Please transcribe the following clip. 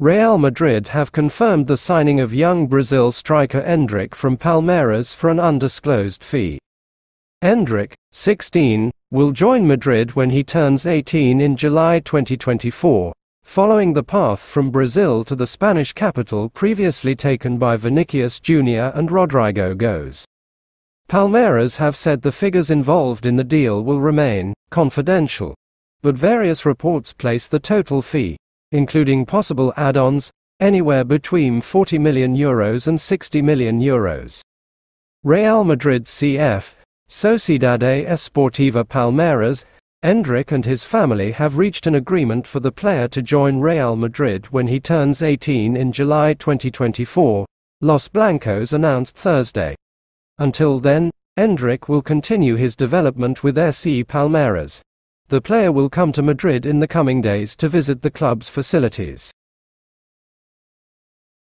Real Madrid have confirmed the signing of young Brazil striker Endrick from Palmeiras for an undisclosed fee. Endrick, 16, will join Madrid when he turns 18 in July 2024, following the path from Brazil to the Spanish capital previously taken by Vinicius Jr. and Rodrygo Goes. Palmeiras have said the figures involved in the deal will remain confidential, but various reports place the total fee, including possible add-ons, anywhere between 40 million euros and 60 million euros. Real Madrid CF, Sociedade Esportiva Palmeiras, Endrick and his family have reached an agreement for the player to join Real Madrid when he turns 18 in July 2024, Los Blancos announced Thursday. Until then, Endrick will continue his development with SE Palmeiras. The player will come to Madrid in the coming days to visit the club's facilities.